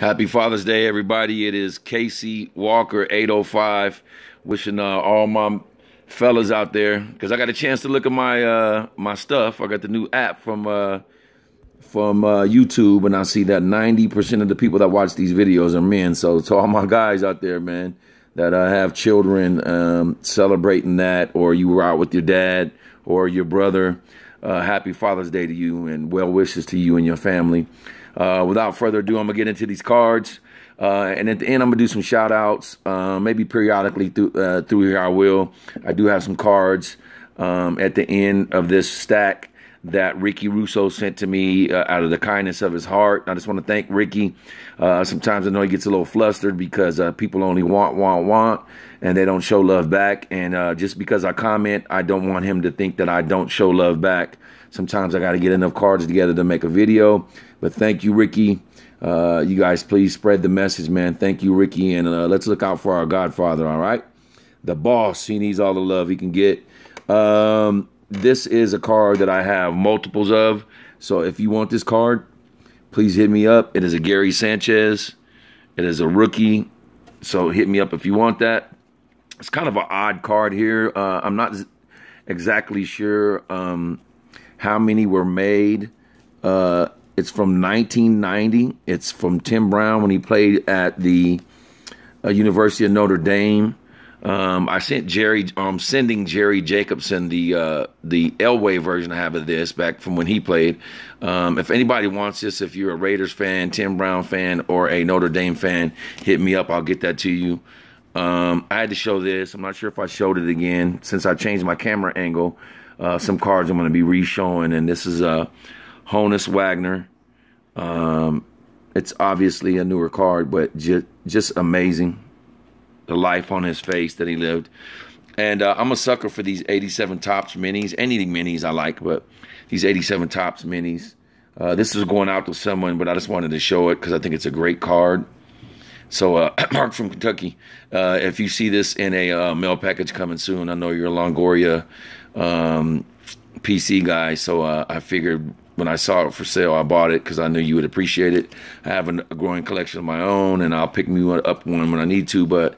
Happy Father's Day, everybody. It is Casey Walker 805. Wishing uh, all my fellas out there because I got a chance to look at my uh, my stuff. I got the new app from uh, from uh, YouTube, and I see that 90% of the people that watch these videos are men. So to all my guys out there, man, that uh, have children um, celebrating that, or you were out with your dad or your brother, uh, happy Father's Day to you, and well wishes to you and your family. Uh, without further ado, I'm gonna get into these cards. Uh, and at the end, I'm gonna do some shout outs. Uh, maybe periodically through uh, through here, I will. I do have some cards um, at the end of this stack that Ricky Russo sent to me uh, out of the kindness of his heart. I just want to thank Ricky. Uh, sometimes I know he gets a little flustered because people only want, want, want, and they don't show love back. And just because I comment, I don't want him to think that I don't show love back. Sometimes I got to get enough cards together to make a video. But thank you, Ricky. Uh, you guys, please spread the message, man. Thank you, Ricky. And uh, let's look out for our Godfather, all right? The boss. He needs all the love he can get. Um, this is a card that I have multiples of. So if you want this card, please hit me up. It is a Gary Sanchez. It is a rookie. So hit me up if you want that. It's kind of an odd card here. Uh, I'm not exactly sure um, how many were made. Uh, it's from 1990. It's from Tim Brown when he played at the uh, University of Notre Dame. Um, I sent Jerry. I'm um, sending Jerry Jacobson the uh, the Elway version I have of this back from when he played. Um, if anybody wants this, if you're a Raiders fan, Tim Brown fan, or a Notre Dame fan, hit me up. I'll get that to you. Um, I had to show this. I'm not sure if I showed it again since I changed my camera angle uh, some cards I'm going to be re-showing, and this is uh, Honus Wagner. Um, it's obviously a newer card, but just just amazing. The life on his face that he lived. And uh, I'm a sucker for these 87 Topps minis. Anything minis I like, but these 87 Topps minis. Uh, this is going out to someone, but I just wanted to show it because I think it's a great card. So, uh, Mark from Kentucky, uh, if you see this in a uh, mail package coming soon, I know you're a Longoria um, PC guy, so uh, I figured when I saw it for sale, I bought it because I knew you would appreciate it. I have a growing collection of my own, and I'll pick me up one when I need to, but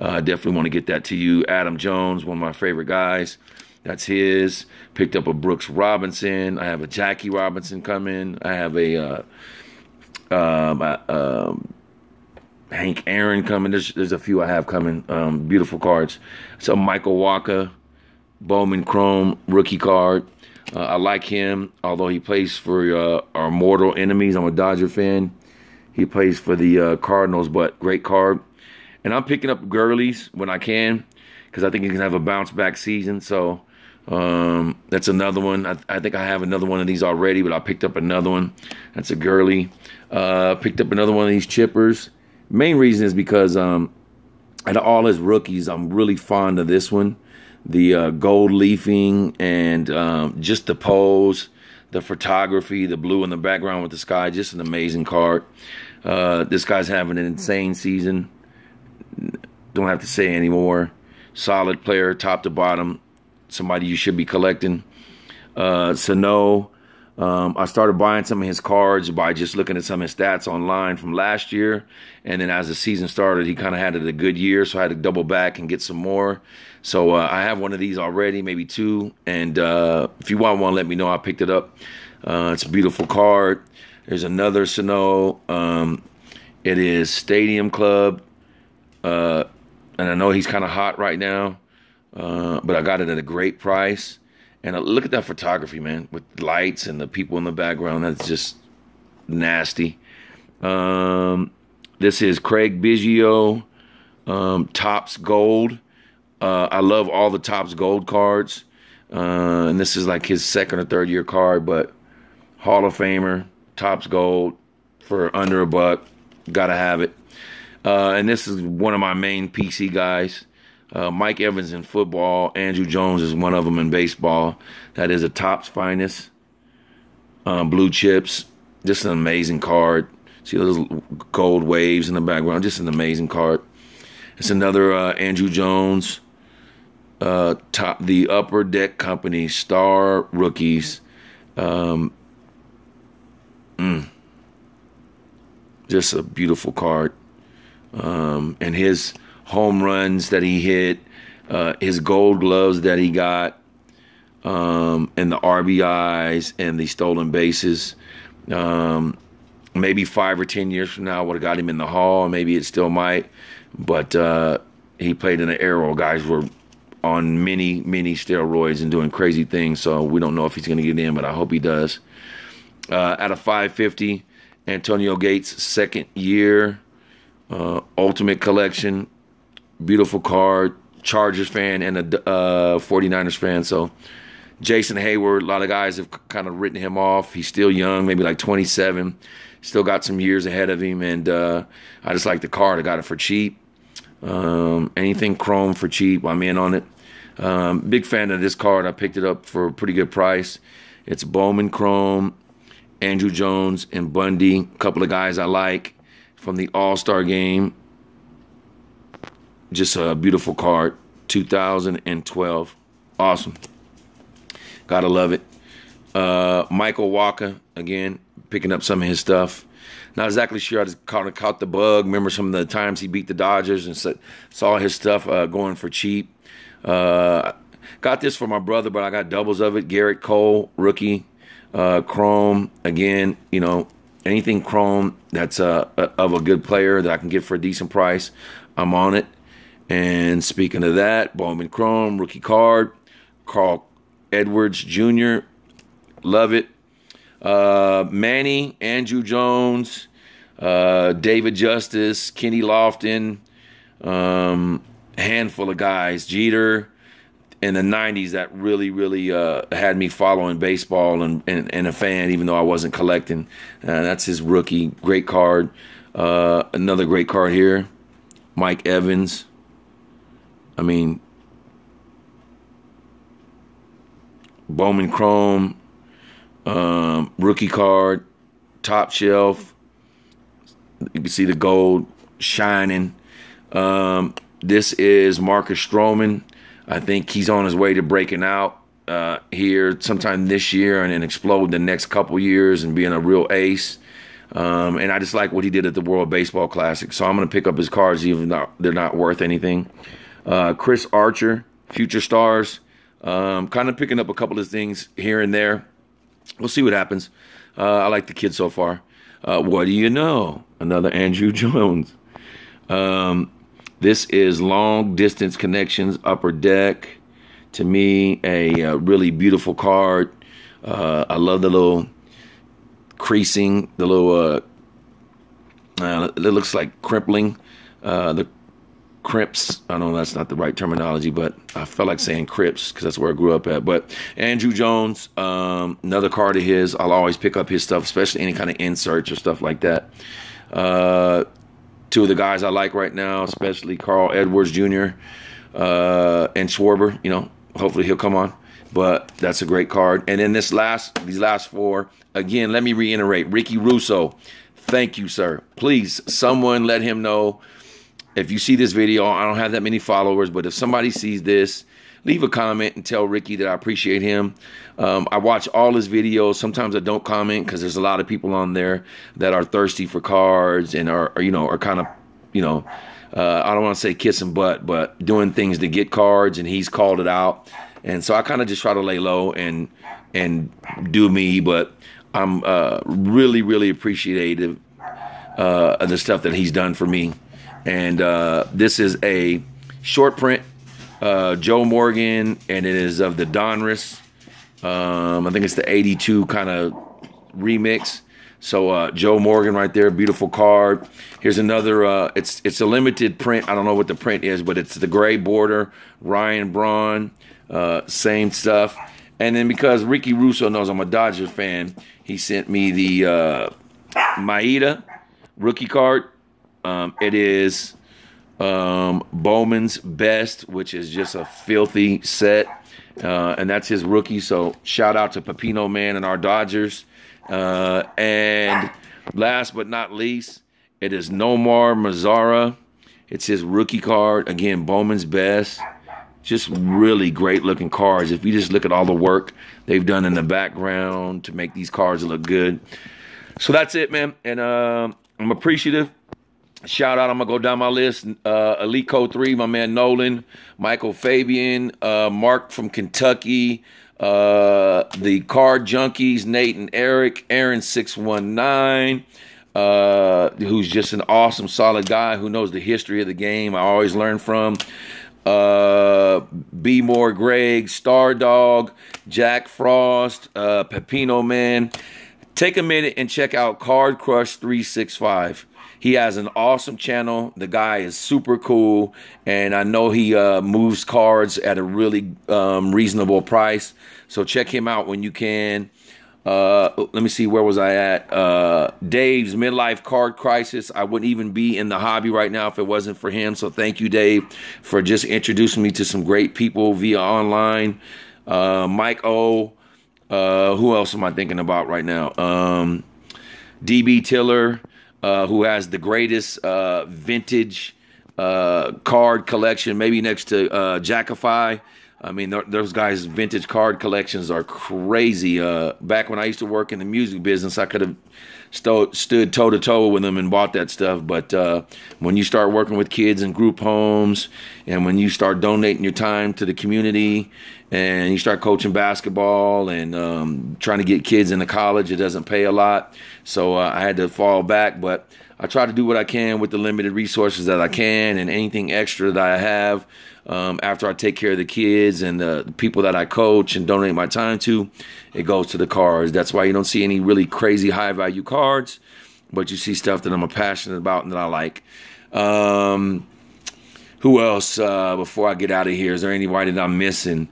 uh, I definitely want to get that to you. Adam Jones, one of my favorite guys. That's his. Picked up a Brooks Robinson. I have a Jackie Robinson coming. I have a uh, um, um, Hank Aaron coming. There's, there's a few I have coming. Um, beautiful cards. So Michael Wacha, Bowman Chrome rookie card. Uh, I like him, although he plays for uh, our mortal enemies. I'm a Dodger fan. He plays for the uh, Cardinals, but great card. And I'm picking up Gurley's when I can because I think he can have a bounce back season. So um, that's another one. I, I, think I have another one of these already, but I picked up another one. That's a Gurley. Uh, picked up another one of these chippers. Main reason is because um, out of all his rookies, I'm really fond of this one the uh, gold leafing and um, just the pose, the photography, the blue in the background with the sky, just an amazing card. Uh, this guy's having an insane season. Don't have to say anymore. Solid player, top to bottom. Somebody you should be collecting. Uh, Sano, um, I started buying some of his cards by just looking at some of his stats online from last year. And then as the season started, he kind of had a good year. So I had to double back and get some more. So uh, I have one of these already, maybe two. And uh, if you want one, let me know. I picked it up. Uh, it's a beautiful card. There's another Sano. Um, it is Stadium Club. Uh, and I know he's kind of hot right now. Uh, but I got it at a great price. And uh, look at that photography, man, with lights and the people in the background. That's just nasty. Um, this is Craig Biggio, um, Topps Gold. Uh, I love all the Topps Gold cards. Uh, and this is like his second or third year card, but Hall of Famer, Topps Gold for under a buck. Gotta have it. Uh, and this is one of my main PC guys. Uh, Mike Evans in football. Andruw Jones is one of them in baseball. That is a Topps finest. Uh, blue chips. Just an amazing card. See those gold waves in the background. Just an amazing card. It's another uh, Andruw Jones. Uh, top the Upper Deck Company star rookies. Um, mm. just a beautiful card. Um, and his home runs that he hit, uh, his gold gloves that he got, um, and the RBIs and the stolen bases. Um, maybe five or ten years from now, would have got him in the hall. Maybe it still might, but uh, he played in an era guys were on many, many steroids and doing crazy things. So we don't know if he's going to get in, but I hope he does. Uh, at a 550, Antonio Gates, second year, uh, Ultimate Collection, beautiful card, Chargers fan and a uh, 49ers fan. So Jason Heyward, a lot of guys have kind of written him off. He's still young, maybe like 27. Still got some years ahead of him, and uh, I just like the card. I got it for cheap. Um, anything chrome for cheap, I'm in on it. Um, big fan of this card. I picked it up for a pretty good price. It's Bowman Chrome, Andruw Jones, and Bundy. A couple of guys I like from the All Star game. Just a beautiful card. 2012. Awesome. Gotta love it. Uh, Michael Wacha, again, picking up some of his stuff. Not exactly sure. I just caught, caught the bug. Remember some of the times he beat the Dodgers and saw his stuff uh, going for cheap. Uh, got this for my brother, but I got doubles of it. Gerrit Cole, rookie, uh, Chrome. Again, you know, anything Chrome that's uh, of a good player that I can get for a decent price, I'm on it. And speaking of that, Bowman Chrome, rookie card, Carl Edwards Jr., love it. Uh, Manny, Andruw Jones, uh, David Justice, Kenny Lofton, um, handful of guys, Jeter in the 90s that really, really uh, had me following baseball and, and, and, a fan, even though I wasn't collecting. Uh, that's his rookie. Great card. Uh, another great card here. Mike Evans. I mean, Bowman Chrome, um, rookie card, top shelf. You can see the gold shining. Um, this is Marcus Stroman. I think he's on his way to breaking out uh, here sometime this year and then explode the next couple years and being a real ace. Um, and I just like what he did at the World Baseball Classic. So I'm going to pick up his cards even though they're not worth anything. Uh, Chris Archer, Future Stars. Um, kind of picking up a couple of things here and there. We'll see what happens. Uh, I like the kid so far. Uh, what do you know? Another Andruw Jones. Um, this is Long Distance Connections Upper Deck. To me, a, a really beautiful card. Uh, I love the little creasing, the little, uh, uh, it looks like crimpling. Uh, the crimps. I don't know that's not the right terminology, but I felt like saying crips because that's where I grew up at. But Andruw Jones, um, another card of his. I'll always pick up his stuff, especially any kind of inserts or stuff like that. Uh, two of the guys I like right now, especially Carl Edwards Jr. Uh, and Schwarber. You know, hopefully he'll come on. But that's a great card. And then this last, these last four, again, let me reiterate: Ricky Russo. Thank you, sir. Please, someone let him know if you see this video, I don't have that many followers, but if somebody sees this, leave a comment and tell Ricky that I appreciate him. Um, I watch all his videos. Sometimes I don't comment because there's a lot of people on there that are thirsty for cards and are, are you know, are kind of, you know, uh, I don't want to say kissing butt, but doing things to get cards, and he's called it out. And so I kind of just try to lay low and and do me, but I'm uh, really, really appreciative uh, of the stuff that he's done for me. And uh, this is a short print, uh, Joe Morgan, and it is of the Donruss. Um, I think it's the 82 kind of remix. So uh, Joe Morgan right there, beautiful card. Here's another. Uh, it's it's a limited print. I don't know what the print is, but it's the gray border. Ryan Braun, uh, same stuff. And then because Ricky Russo knows I'm a Dodgers fan, he sent me the uh, Maeda rookie card. Um, it is um, Bowman's Best, which is just a filthy set. Uh, and that's his rookie. So shout out to Pepino Man and our Dodgers. Uh, and last but not least, it is Nomar Mazara. It's his rookie card. Again, Bowman's Best. Just really great looking cards. If you just look at all the work they've done in the background to make these cards look good. So that's it, man. And uh, I'm appreciative. Shout out, I'm gonna go down my list. Uh, Code 3, my man Nolan, Michael Fabian, uh, Mark from Kentucky, uh, the Card Junkies, Nate and Eric, Aaron 619, uh, who's just an awesome, solid guy who knows the history of the game. I always learn from. Uh, B More Greg, Star Dog, Jack Frost, uh, Pepino Man. Take a minute and check out Cardcrush365. He has an awesome channel. The guy is super cool, and I know he uh, moves cards at a really um, reasonable price. So check him out when you can. Uh, let me see, where was I at? Uh, Dave's midlife card crisis. I wouldn't even be in the hobby right now if it wasn't for him. So thank you, Dave, for just introducing me to some great people via online. Uh, Mike O. Uh, who else am I thinking about right now? Um, DB Tiller uh, who has the greatest uh, vintage uh, card collection, maybe next to uh, Jackify. I mean, th- those guys' vintage card collections are crazy. Uh, back when I used to work in the music business, I could have sto- stood toe to toe with them and bought that stuff. But uh, when you start working with kids in group homes, and when you start donating your time to the community, and you start coaching basketball and um, trying to get kids into college, it doesn't pay a lot. So uh, I had to fall back, but I try to do what I can with the limited resources that I can, and anything extra that I have. Um, after I take care of the kids and the people that I coach and donate my time to, it goes to the cards. That's why you don't see any really crazy high value cards, but you see stuff that I'm passionate about and that I like. Um, who else uh, before I get out of here? Is there anybody that I'm missing?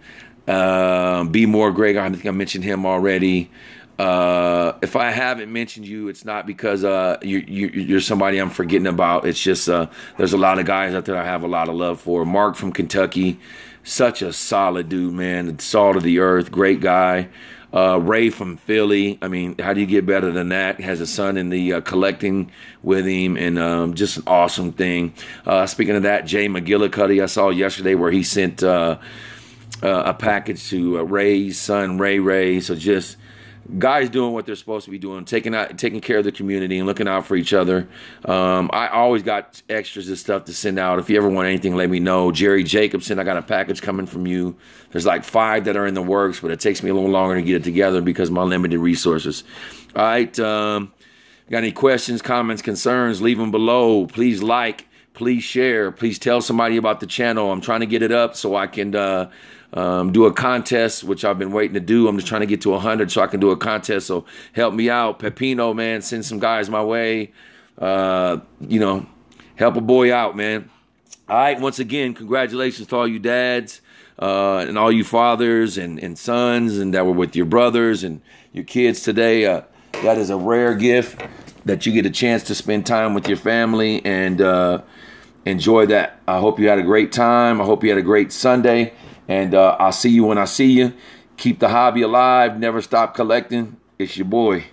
Uh, B. More Greg, I think I mentioned him already. Uh, if I haven't mentioned you, it's not because uh, you, you, are somebody I'm forgetting about. It's just uh, there's a lot of guys out there I have a lot of love for. Mark from Kentucky, such a solid dude, man. Salt of the earth, great guy. Uh, Ray from Philly. I mean, how do you get better than that? Has a son in the uh, collecting with him, and um, just an awesome thing. Uh, speaking of that, Jay McGillicuddy, I saw yesterday where he sent uh, uh, a package to Ray's son, Ray Ray. So just guys doing what they're supposed to be doing, taking out, taking care of the community and looking out for each other. Um, I always got extras and stuff to send out. If you ever want anything, let me know. Jerry Jacobson, I got a package coming from you. There's like five that are in the works, but it takes me a little longer to get it together because my limited resources. All right. Um, got any questions, comments, concerns? Leave them below. Please like. Please share. Please tell somebody about the channel. I'm trying to get it up so I can. Uh, um, do a contest, which I've been waiting to do. I'm just trying to get to 100 so I can do a contest. So help me out. Pepino, man, send some guys my way. Uh, you know, help a boy out, man. All right, once again, congratulations to all you dads uh, and all you fathers and, and sons and that were with your brothers and your kids today. Uh, that is a rare gift that you get a chance to spend time with your family and uh, enjoy that. I hope you had a great time. I hope you had a great Sunday. And uh, I'll see you when I see you. Keep the hobby alive. Never stop collecting. It's your boy.